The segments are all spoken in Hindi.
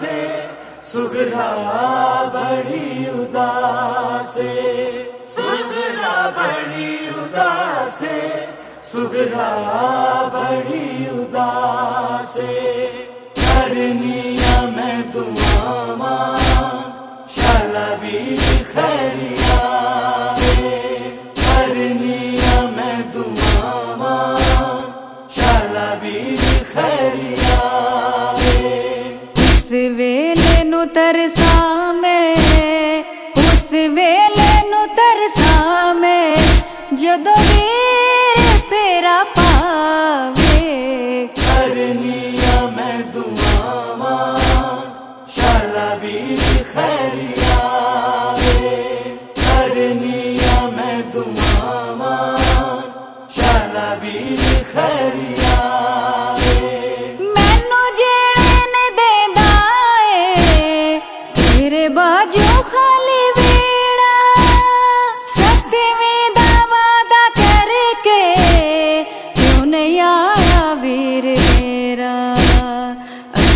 से सुगरा बड़ी उदास। सुगरा बड़ी उदास सुगरा बड़ी उदास। करनिया ਤਰਸਾ ਉਸ ਵੇਲੇ ਨੂੰ ਤਰਸਾ ਮੈਂ ਜਦੋਂ ਵੀਰ ਪੇਰਾ ਪਾਵੇ। ਮੈਂ ਦੁਆਵਾ, ਸ਼ਾਲਾ ਵੀਰ ਖੈਰੀਆ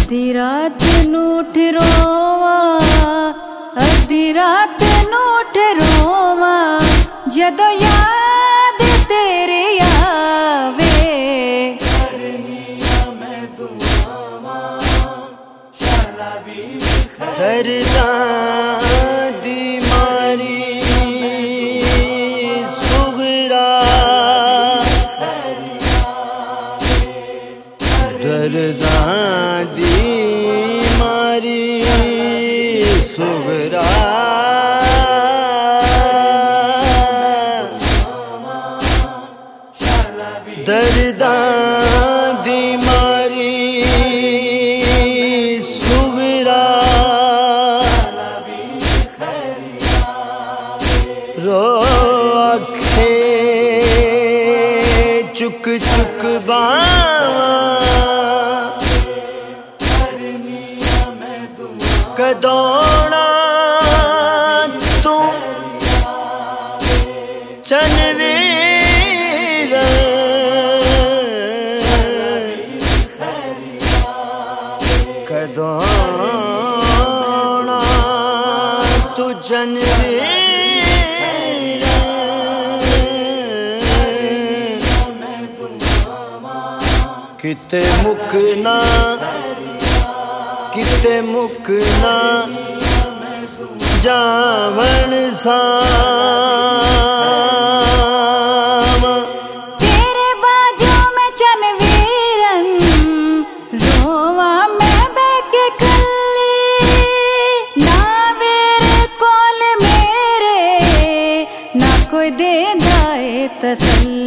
अधी रात नूठ रोवा अधी रात नूठ रोवा यदौ कदौना तू चनवीर कदौना तू जनवीर किते मुकना किते मुकना जावण साम। तेरे बाजू में चनवीरन रोवा मैं बैके कल्ली ना मेरे कोल मेरे, ना कोई दे दाए तसल्ली। तेरे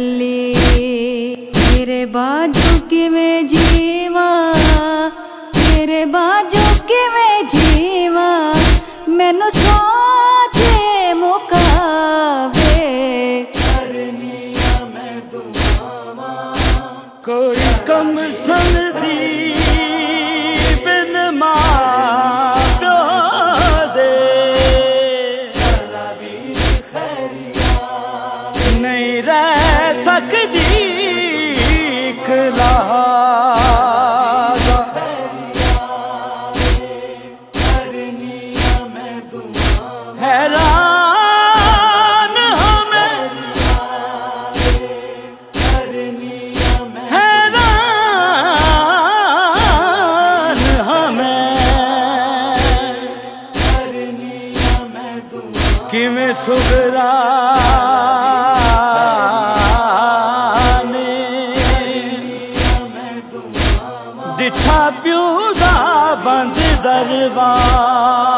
तेरे बाजू की मैं जीवा, मैनू सोचे मुकावे कोई कम समझी बिन माँ प्यो दे नहीं रह सकती। किमें सुगरा ने डिठा प्यू दा बंद दरवाजा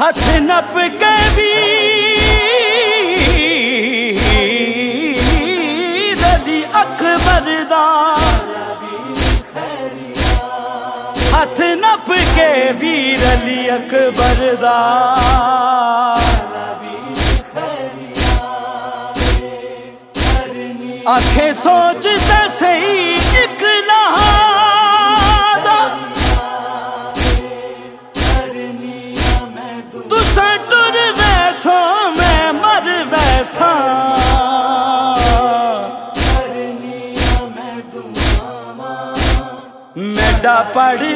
हथ नप के भी रली अकबर दा हथ ਕੇ ਵੀਰ ਅਲੀ ਅਕਬਰ ਦਾ। ਆਖੇ ਸੋਚ ਤੇ ਸਹੀ ਇੱਕ ਨਹਾਦਾ ਤੁਸਾਂ ਟੁਰ ਵੈਸਾ, ਮੈਂ ਮਰ ਵੈਸਾ। ਮੈਡਾ ਪੜੀ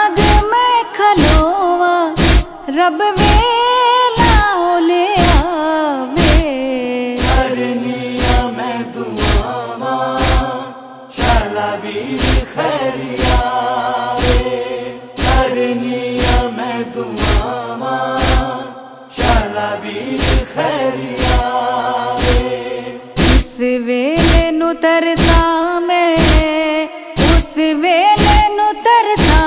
रब वेला ले आवे। करनिया मैं दुआवा शाला वीर खैरिया करनिया मैं दुआवा शाला वीर खैरिया इस वेले नु तरसा मैं उस वेले नु तरसा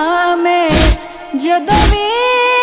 मैं जदों वीर